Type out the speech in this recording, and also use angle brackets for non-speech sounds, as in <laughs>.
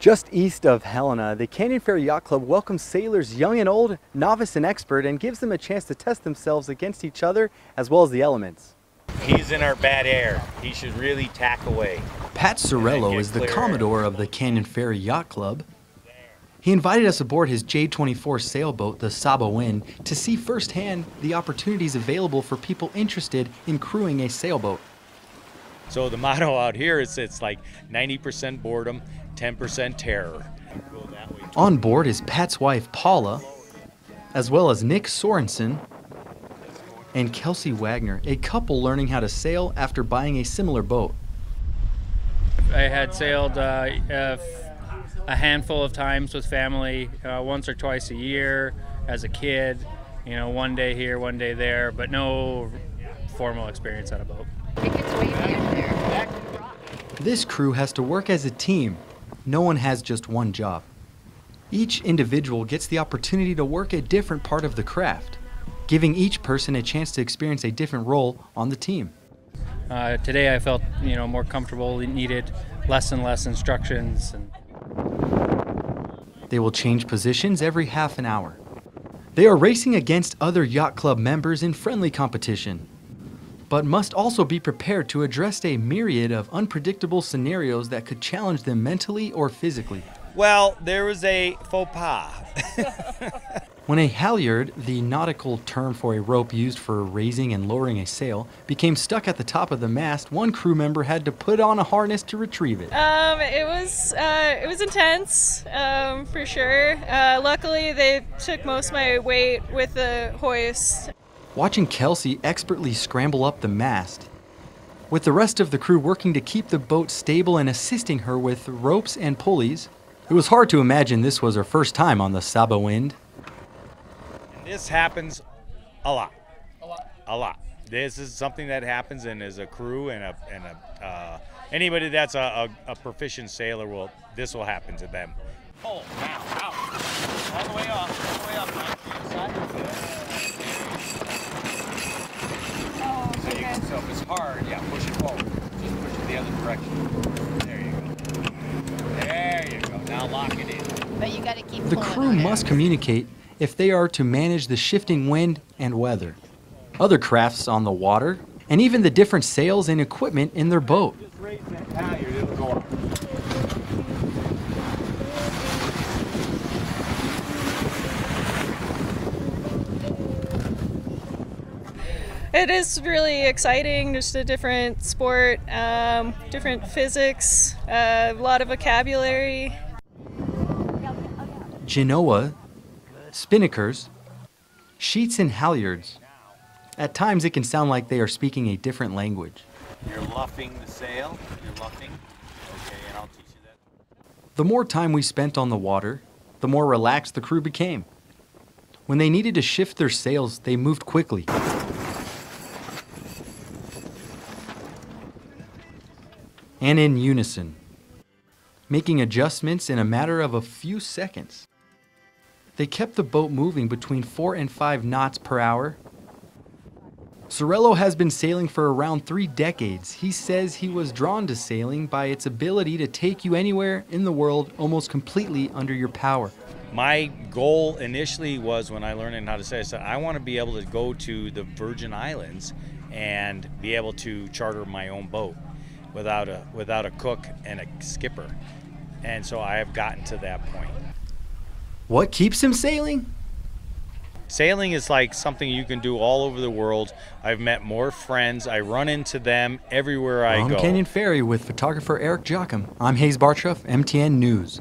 Just east of Helena, the Canyon Ferry Yacht Club welcomes sailors young and old, novice and expert, and gives them a chance to test themselves against each other as well as the elements. He's in our bad air. He should really tack away. Pat Sorello is the Commodore of the Canyon Ferry Yacht Club. He invited us aboard his J24 sailboat, the Saba Wind, to see firsthand the opportunities available for people interested in crewing a sailboat. So the motto out here is it's like 90% boredom, 10% terror. On board is Pat's wife Paula, as well as Nick Sorensen and Kelsey Wagner, a couple learning how to sail after buying a similar boat. I had sailed uh, a handful of times with family, uh, once or twice a year as a kid. You know, one day here, one day there, but no formal experience on a boat. This crew has to work as a team. No one has just one job. Each individual gets the opportunity to work a different part of the craft, giving each person a chance to experience a different role on the team. Uh, today I felt you know more comfortable, needed less and less instructions. And... They will change positions every half an hour. They are racing against other yacht club members in friendly competition but must also be prepared to address a myriad of unpredictable scenarios that could challenge them mentally or physically. Well, there was a faux pas. <laughs> when a halyard, the nautical term for a rope used for raising and lowering a sail, became stuck at the top of the mast, one crew member had to put on a harness to retrieve it. Um, it was uh, it was intense um, for sure. Uh, luckily, they took most of my weight with the hoist. Watching Kelsey expertly scramble up the mast, with the rest of the crew working to keep the boat stable and assisting her with ropes and pulleys, it was hard to imagine this was her first time on the Saba Wind. And this happens a lot. A lot. A lot. This is something that happens, and as a crew and a and a uh, anybody that's a, a, a, proficient sailor will this will happen to them. Oh, now, out, all the way up, all the way up, So if it's hard, yeah, push it forward. Just push it the other direction. There you go. There you go. Now lock it in. But you got to keep The crew must communicate if they are to manage the shifting wind and weather, other crafts on the water, and even the different sails and equipment in their boat. It is really exciting, just a different sport, um, different physics, uh, a lot of vocabulary. Genoa, spinnakers, sheets and halyards. At times it can sound like they are speaking a different language. You're luffing the sail, you're luffing. Okay, and I'll teach you that. The more time we spent on the water, the more relaxed the crew became. When they needed to shift their sails, they moved quickly. And in unison, making adjustments in a matter of a few seconds. They kept the boat moving between 4 and 5 knots per hour. Sorello has been sailing for around three decades. He says he was drawn to sailing by its ability to take you anywhere in the world almost completely under your power. My goal initially was when I learned how to sail, I said, I want to be able to go to the Virgin Islands and be able to charter my own boat without a without a cook and a skipper. And so I have gotten to that point. What keeps him sailing? Sailing is like something you can do all over the world. I've met more friends. I run into them everywhere I go. On go. Canyon Ferry with photographer Eric Jocham. I'm Hayes Bartroff, MTN News.